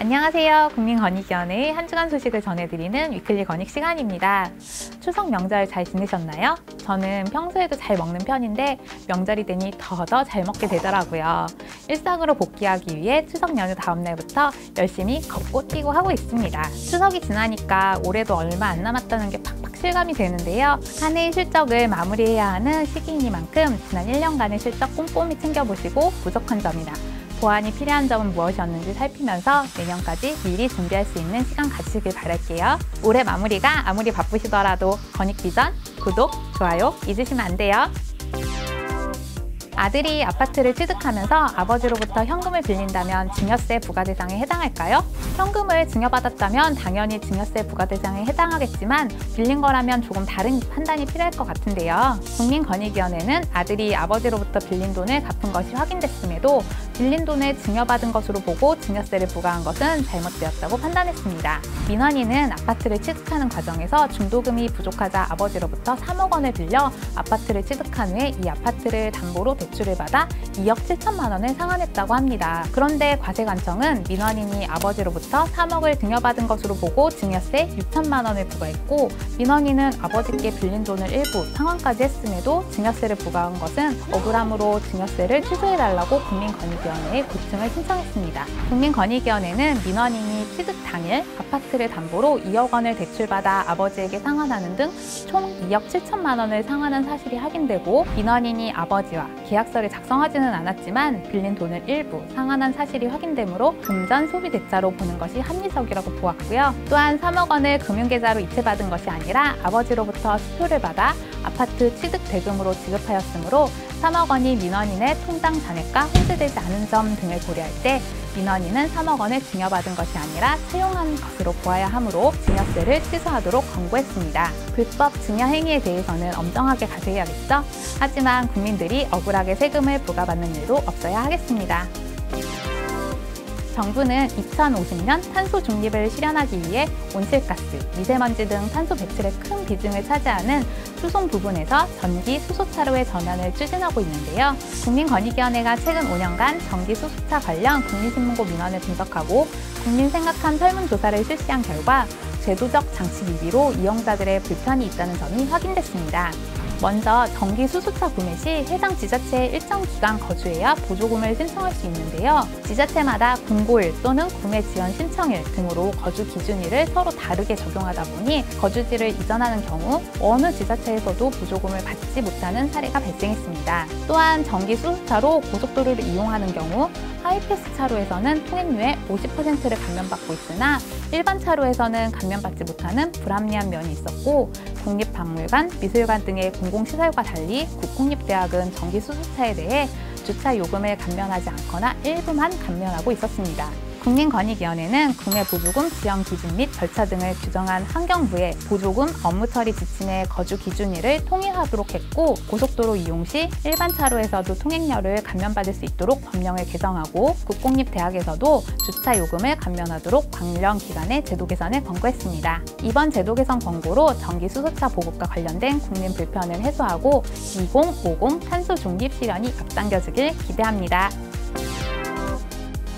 안녕하세요. 국민권익위원회의 한 주간 소식을 전해드리는 위클리 권익 시간입니다. 추석 명절 잘 지내셨나요? 저는 평소에도 잘 먹는 편인데 명절이 되니 더더 잘 먹게 되더라고요. 일상으로 복귀하기 위해 추석 연휴 다음 날부터 열심히 걷고 뛰고 하고 있습니다. 추석이 지나니까 올해도 얼마 안 남았다는 게 팍팍 실감이 되는데요. 한 해의 실적을 마무리해야 하는 시기이니만큼 지난 1년간의 실적 꼼꼼히 챙겨보시고 부족한 점이나 보완이 필요한 점은 무엇이었는지 살피면서 내년까지 미리 준비할 수 있는 시간 가지시길 바랄게요. 올해 마무리가 아무리 바쁘시더라도 건익 비전, 구독, 좋아요 잊으시면 안 돼요. 아들이 아파트를 취득하면서 아버지로부터 현금을 빌린다면 증여세 부과 대상에 해당할까요? 현금을 증여받았다면 당연히 증여세 부과 대상에 해당하겠지만 빌린 거라면 조금 다른 판단이 필요할 것 같은데요. 국민권익위원회는 아들이 아버지로부터 빌린 돈을 갚은 것이 확인됐음에도 빌린 돈을 증여받은 것으로 보고 증여세를 부과한 것은 잘못되었다고 판단했습니다. 민원인은 아파트를 취득하는 과정에서 중도금이 부족하자 아버지로부터 3억 원을 빌려 아파트를 취득한 후에 이 아파트를 담보로 대출을 받아 2억 7천만 원을 상환했다고 합니다. 그런데 과세관청은 민원인이 아버지로부터 3억을 증여받은 것으로 보고 증여세 6천만 원을 부과했고 민원인은 아버지께 빌린 돈을 일부 상환까지 했음에도 증여세를 부과한 것은 억울함으로 증여세를 취소해달라고 국민권익위 원회에 고청을 신청했습니다. 국민권익위원회는 민원인이 취득 당일 아파트를 담보로 2억 원을 대출받아 아버지에게 상환하는 등 총 2억 7천만 원을 상환한 사실이 확인되고 민원인이 아버지와 계약서를 작성하지는 않았지만 빌린 돈을 일부 상환한 사실이 확인되므로 금전 소비 대차로 보는 것이 합리적이라고 보았고요. 또한 3억 원을 금융계좌로 이체받은 것이 아니라 아버지로부터 수표를 받아 아파트 취득 대금으로 지급하였으므로 3억 원이 민원인의 통장 잔액과 혼재되지 않은 점 등을 고려할 때 민원인은 3억 원을 증여받은 것이 아니라 채용한 것으로 보아야 하므로 증여세를 취소하도록 권고했습니다. 불법 증여 행위에 대해서는 엄정하게 가세해야겠죠? 하지만 국민들이 억울하게 세금을 부과받는 일도 없어야 하겠습니다. 정부는 2050년 탄소 중립을 실현하기 위해 온실가스, 미세먼지 등 탄소 배출의 큰 비중을 차지하는 수송 부분에서 전기 수소차로의 전환을 추진하고 있는데요. 국민권익위원회가 최근 5년간 전기 수소차 관련 국민신문고 민원을 분석하고 국민 생각한 설문조사를 실시한 결과 제도적 장치 미비로 이용자들의 불편이 있다는 점이 확인됐습니다. 먼저 전기 수소차 구매 시 해당 지자체에 일정 기간 거주해야 보조금을 신청할 수 있는데요. 지자체마다 공고일 또는 구매 지원 신청일 등으로 거주 기준일을 서로 다르게 적용하다 보니 거주지를 이전하는 경우 어느 지자체에서도 보조금을 받지 못하는 사례가 발생했습니다. 또한 전기 수소차로 고속도로를 이용하는 경우 하이패스 차로에서는 통행료의 50%를 감면받고 있으나 일반 차로에서는 감면받지 못하는 불합리한 면이 있었고 국립박물관, 미술관 등의 공공시설과 달리 국공립대학은 전기수소차에 대해 주차 요금을 감면하지 않거나 일부만 감면하고 있었습니다. 국민권익위원회는 구매 보조금 지원 기준 및 절차 등을 규정한 환경부에 보조금 업무 처리 지침의 거주 기준일을 통일하도록 했고 고속도로 이용 시 일반 차로에서도 통행료를 감면받을 수 있도록 법령을 개정하고 국공립대학에서도 주차 요금을 감면하도록 관련 기관의 제도 개선을 권고했습니다. 이번 제도 개선 권고로 전기 수소차 보급과 관련된 국민 불편을 해소하고 2050 탄소 중립 실현이 앞당겨지길 기대합니다.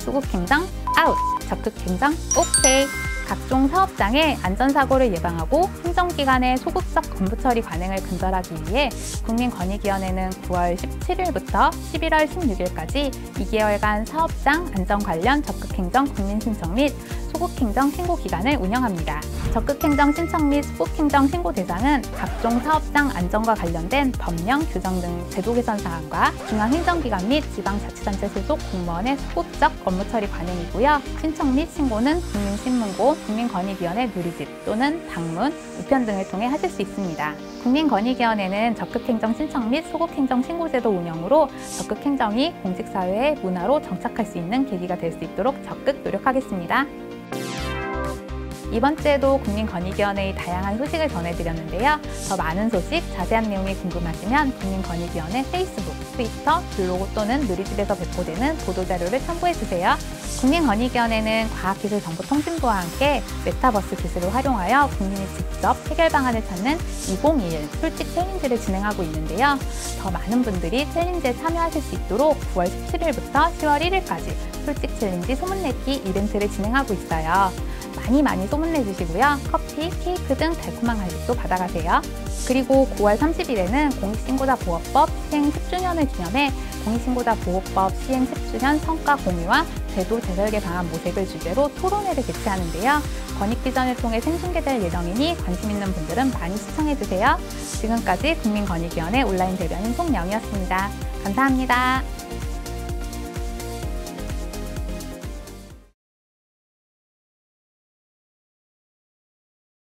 소극행정 아웃, 적극행정 오케이. 각종 사업장의 안전사고를 예방하고 행정기관의 소극적 업무처리 관행을 근절하기 위해 국민권익위원회는 9월 17일부터 11월 16일까지 2개월간 사업장 안전 관련 적극행정 국민신청 및 소극행정 신고 기간을 운영합니다. 적극행정 신청 및 소극행정 신고 대상은 각종 사업장 안전과 관련된 법령, 규정 등 제도 개선 사항과 중앙행정기관 및 지방자치단체 소속 공무원의 소극적 업무 처리 관행이고요. 신청 및 신고는 국민신문고, 국민권익위원회 누리집 또는 방문, 우편 등을 통해 하실 수 있습니다. 국민권익위원회는 적극행정 신청 및 소극행정 신고제도 운영으로 적극행정이 공직사회의 문화로 정착할 수 있는 계기가 될 수 있도록 적극 노력하겠습니다. 이번 주에도 국민권익위원회의 다양한 소식을 전해드렸는데요. 더 많은 소식, 자세한 내용이 궁금하시면 국민권익위원회 페이스북, 트위터, 블로그 또는 누리집에서 배포되는 보도자료를 참고해주세요. 국민권익위원회는 과학기술정보통신부와 함께 메타버스 기술을 활용하여 국민이 직접 해결 방안을 찾는 2021 솔직 챌린지를 진행하고 있는데요. 더 많은 분들이 챌린지에 참여하실 수 있도록 9월 17일부터 10월 1일까지 솔직 챌린지 소문내기 이벤트를 진행하고 있어요. 많이 많이 소문내주시고요. 커피, 케이크 등 달콤한 간식도 받아가세요. 그리고 9월 30일에는 공익신고자 보호법 시행 10주년을 기념해 공익신고자 보호법 시행 10주년 성과 공유와 제도 재설계 방안 모색을 주제로 토론회를 개최하는데요. 권익비전을 통해 생중계될 예정이니 관심 있는 분들은 많이 시청해주세요. 지금까지 국민권익위원회 온라인 대변인 송영이었습니다. 감사합니다.